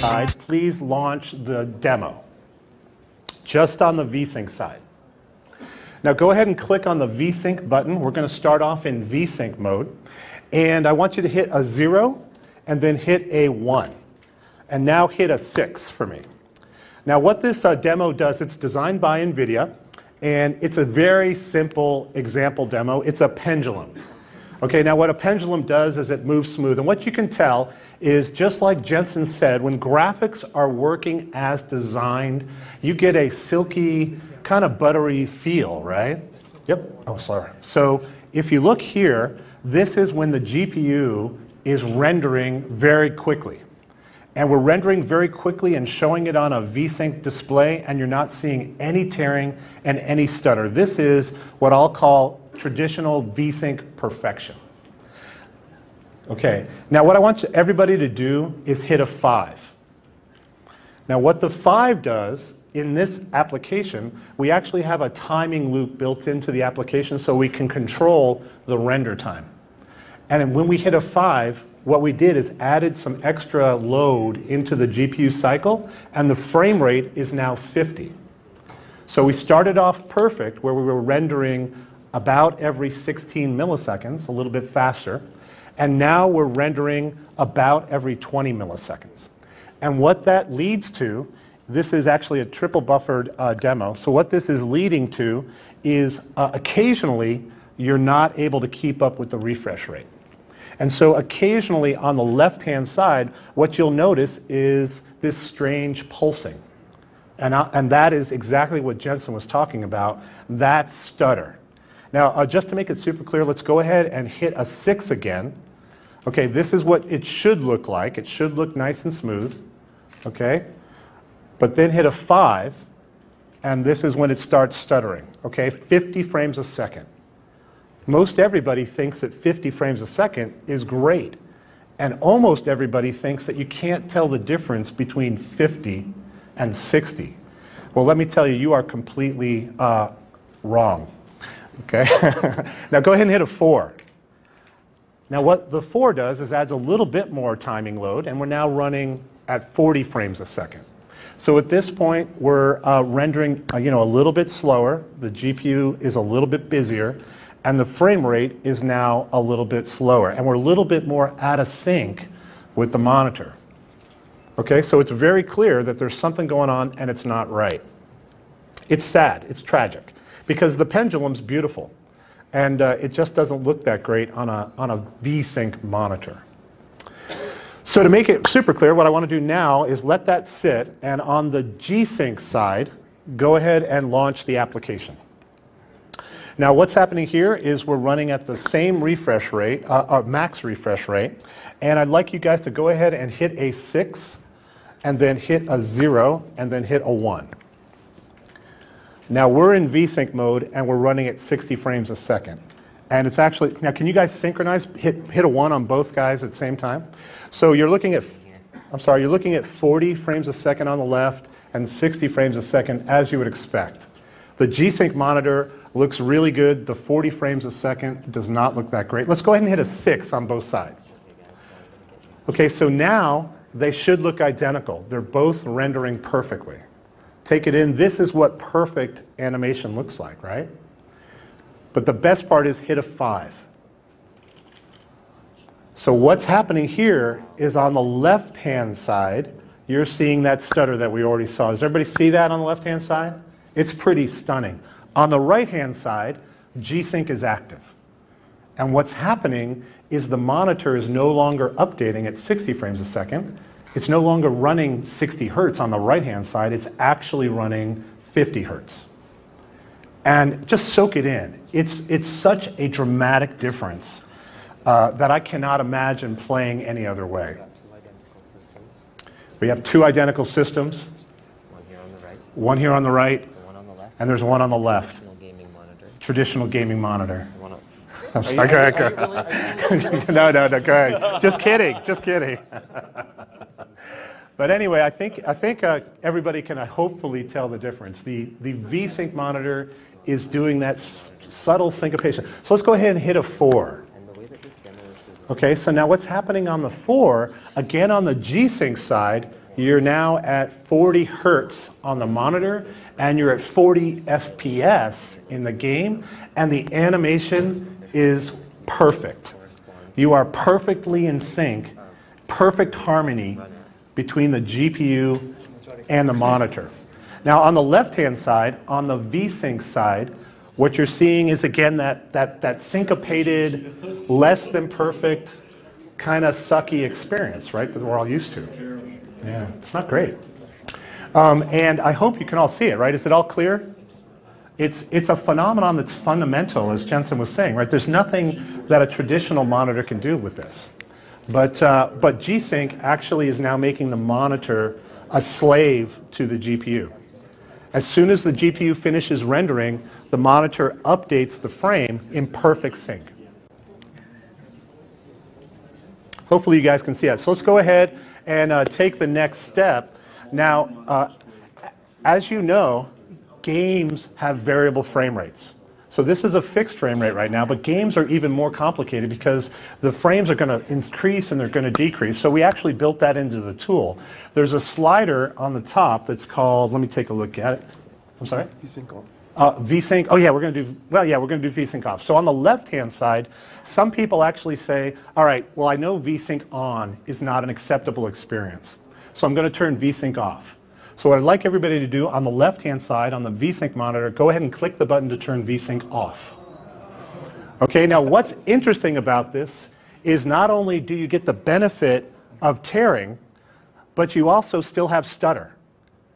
side, please launch the demo. Just on the VSync side. Now go ahead and click on the VSync button. We're going to start off in VSync mode. And I want you to hit a 0 and then hit a 1. And now hit a 6 for me. Now what this uh, demo does, it's designed by NVIDIA. And it's a very simple example demo. It's a pendulum. Okay, now what a pendulum does is it moves smooth. And what you can tell is just like Jensen said, when graphics are working as designed, you get a silky, kind of buttery feel, right? Yep. Oh, sorry. So if you look here, this is when the GPU is rendering very quickly. And we're rendering very quickly and showing it on a VSync display, and you're not seeing any tearing and any stutter. This is what I'll call traditional VSync perfection. Okay, now what I want everybody to do is hit a 5. Now what the 5 does in this application, we actually have a timing loop built into the application so we can control the render time. And when we hit a 5, what we did is added some extra load into the GPU cycle, and the frame rate is now 50. So we started off perfect, where we were rendering about every 16 milliseconds, a little bit faster, and now we're rendering about every 20 milliseconds. And what that leads to, this is actually a triple buffered uh, demo, so what this is leading to is uh, occasionally you're not able to keep up with the refresh rate. And so occasionally on the left-hand side, what you'll notice is this strange pulsing. And, I, and that is exactly what Jensen was talking about, that stutter. Now, uh, just to make it super clear, let's go ahead and hit a 6 again. Okay, this is what it should look like. It should look nice and smooth. Okay? But then hit a 5, and this is when it starts stuttering. Okay, 50 frames a second. Most everybody thinks that 50 frames a second is great. And almost everybody thinks that you can't tell the difference between 50 and 60. Well, let me tell you, you are completely uh, wrong. Okay? now go ahead and hit a 4. Now what the 4 does is adds a little bit more timing load, and we're now running at 40 frames a second. So at this point, we're uh, rendering uh, you know, a little bit slower. The GPU is a little bit busier and the frame rate is now a little bit slower, and we're a little bit more out of sync with the monitor. Okay, so it's very clear that there's something going on and it's not right. It's sad, it's tragic, because the pendulum's beautiful, and uh, it just doesn't look that great on a, on a V-Sync monitor. So to make it super clear, what I want to do now is let that sit, and on the G-Sync side, go ahead and launch the application. Now what's happening here is we're running at the same refresh rate, uh, uh, max refresh rate, and I'd like you guys to go ahead and hit a 6, and then hit a 0, and then hit a 1. Now we're in VSync mode, and we're running at 60 frames a second. And it's actually, now can you guys synchronize, hit, hit a 1 on both guys at the same time? So you're looking at, I'm sorry, you're looking at 40 frames a second on the left, and 60 frames a second, as you would expect. The G-Sync monitor looks really good. The 40 frames a second does not look that great. Let's go ahead and hit a 6 on both sides. Okay, so now they should look identical. They're both rendering perfectly. Take it in. This is what perfect animation looks like, right? But the best part is hit a 5. So what's happening here is on the left-hand side, you're seeing that stutter that we already saw. Does everybody see that on the left-hand side? It's pretty stunning. On the right-hand side, G-Sync is active. And what's happening is the monitor is no longer updating at 60 frames a second. It's no longer running 60 hertz on the right-hand side. It's actually running 50 hertz. And just soak it in. It's, it's such a dramatic difference uh, that I cannot imagine playing any other way. We have two identical systems. One here on the right. One here on the right and there's one on the left. Traditional gaming monitor. Traditional gaming monitor. I'm sorry, go ahead. Go ahead. no, no, no, go ahead. Just kidding, just kidding. but anyway, I think, I think uh, everybody can uh, hopefully tell the difference. The, the V-Sync monitor is doing that subtle syncopation. So let's go ahead and hit a four. Okay, so now what's happening on the 4, again on the G-Sync side, you're now at 40 hertz on the monitor and you're at 40 FPS in the game and the animation is perfect. You are perfectly in sync, perfect harmony between the GPU and the monitor. Now on the left-hand side, on the VSync side, what you're seeing is again that, that, that syncopated, less than perfect, kind of sucky experience, right, that we're all used to. Yeah, it's not great. Um, and I hope you can all see it, right? Is it all clear? It's, it's a phenomenon that's fundamental, as Jensen was saying, right? There's nothing that a traditional monitor can do with this. But, uh, but G-Sync actually is now making the monitor a slave to the GPU. As soon as the GPU finishes rendering, the monitor updates the frame in perfect sync. Hopefully you guys can see that. So let's go ahead and uh, take the next step. Now, uh, as you know, games have variable frame rates. So this is a fixed frame rate right now, but games are even more complicated because the frames are going to increase and they're going to decrease. So we actually built that into the tool. There's a slider on the top that's called, let me take a look at it. I'm sorry? VSync on. Uh, VSync, oh yeah, we're going to do, well, yeah, we're going to do VSync off. So on the left-hand side, some people actually say, all right, well, I know VSync on is not an acceptable experience. So I'm going to turn VSync off. So what I'd like everybody to do on the left-hand side, on the VSync monitor, go ahead and click the button to turn VSync off. Okay, now what's interesting about this is not only do you get the benefit of tearing, but you also still have stutter.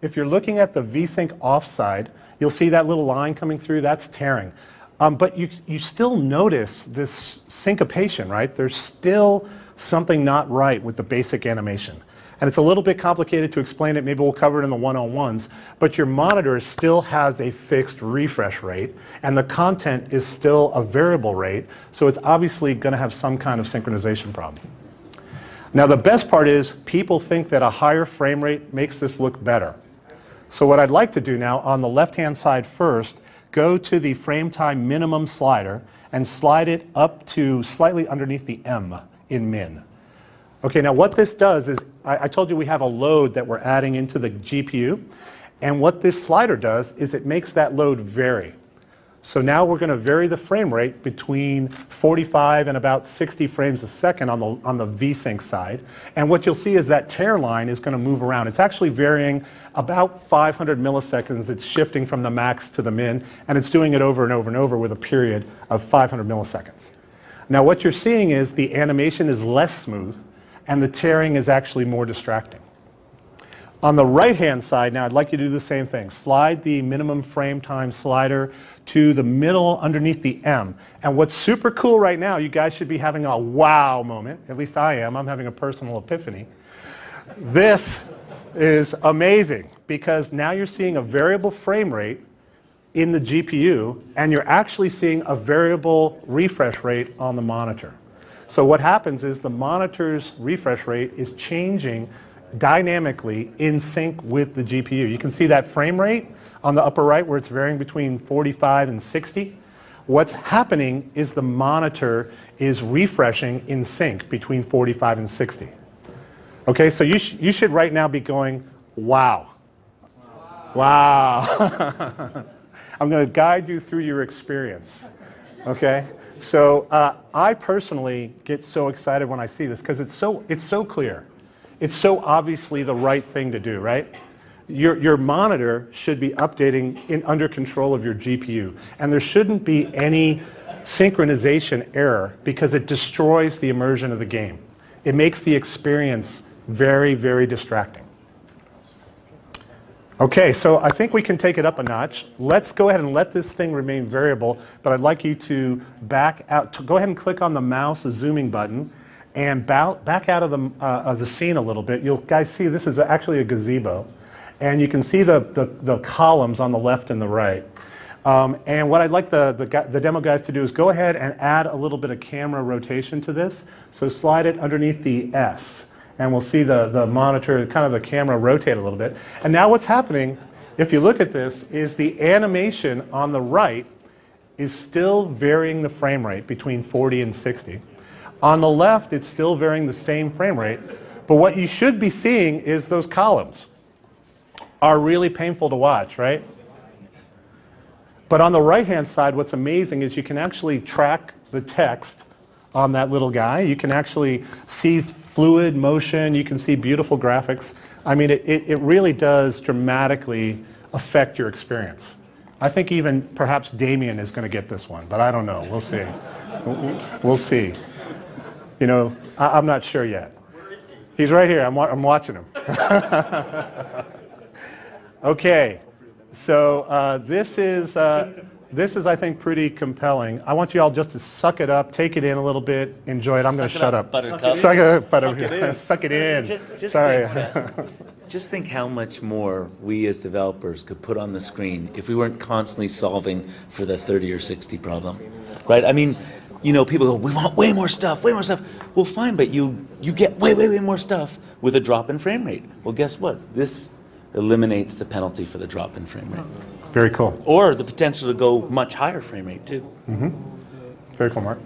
If you're looking at the VSync off side, you'll see that little line coming through, that's tearing. Um, but you, you still notice this syncopation, right? There's still something not right with the basic animation. And it's a little bit complicated to explain it. Maybe we'll cover it in the one-on-ones. But your monitor still has a fixed refresh rate, and the content is still a variable rate. So it's obviously going to have some kind of synchronization problem. Now, the best part is people think that a higher frame rate makes this look better. So what I'd like to do now, on the left-hand side first, go to the frame time minimum slider and slide it up to slightly underneath the M in min. Okay, now what this does is, I, I, told you we have a load that we're adding into the GPU, and what this slider does is it makes that load vary. So now we're going to vary the frame rate between 45 and about 60 frames a second on the, on the VSync side. And what you'll see is that tear line is going to move around. It's actually varying about 500 milliseconds. It's shifting from the max to the min, and it's doing it over and over and over with a period of 500 milliseconds. Now what you're seeing is the animation is less smooth, and the tearing is actually more distracting. On the right-hand side, now I'd like you to do the same thing. Slide the minimum frame time slider to the middle underneath the M. And what's super cool right now, you guys should be having a wow moment. At least I am. I'm having a personal epiphany. This is amazing because now you're seeing a variable frame rate in the GPU and you're actually seeing a variable refresh rate on the monitor. So what happens is the monitor's refresh rate is changing dynamically in sync with the GPU. You can see that frame rate on the upper right where it's varying between 45 and 60. What's happening is the monitor is refreshing in sync between 45 and 60. Okay, so you, sh you should right now be going, wow. Wow. wow. I'm going to guide you through your experience. Okay? So uh, I personally get so excited when I see this because it's so, it's so clear. It's so obviously the right thing to do, right? Your, your monitor should be updating in under control of your GPU. And there shouldn't be any synchronization error because it destroys the immersion of the game. It makes the experience very, very distracting. Okay, so I think we can take it up a notch. Let's go ahead and let this thing remain variable, but I'd like you to back out, to go ahead and click on the mouse zooming button and back out of the, uh, of the scene a little bit. You'll guys see this is actually a gazebo. And you can see the, the, the columns on the left and the right. Um, and what I'd like the, the, the, demo guys to do is go ahead and add a little bit of camera rotation to this. So slide it underneath the S and we'll see the, the monitor, kind of the camera rotate a little bit. And now what's happening, if you look at this, is the animation on the right is still varying the frame rate between 40 and 60. On the left, it's still varying the same frame rate, but what you should be seeing is those columns are really painful to watch, right? But on the right-hand side, what's amazing is you can actually track the text on that little guy. You can actually see fluid motion. You can see beautiful graphics. I mean, it, it, really does dramatically affect your experience. I think even perhaps Damien is going to get this one, but I don't know. We'll see. We'll- see. You know, I, I'm not sure yet. He's right here. I'm, wa- I'm watching him. Okay, so uh, this is uh, this is I think pretty compelling. I want you all just to suck it up, take it in a little bit, enjoy it. I'm going to shut up, up. Buttercup. Suck it up, butter- Suck it in. suck it in. Ju- just Sorry. think that- Just think how much more we as developers could put on the screen if we weren't constantly solving for the 30 or 60 problem, right? I mean, you know, people go, we want way more stuff, way more stuff. Well, fine, but you you get way, way, way more stuff with a drop in frame rate. Well, guess what? This eliminates the penalty for the drop in frame rate, Very cool. or the potential to go much higher frame rate too. Mm-hmm. Very cool, Mark.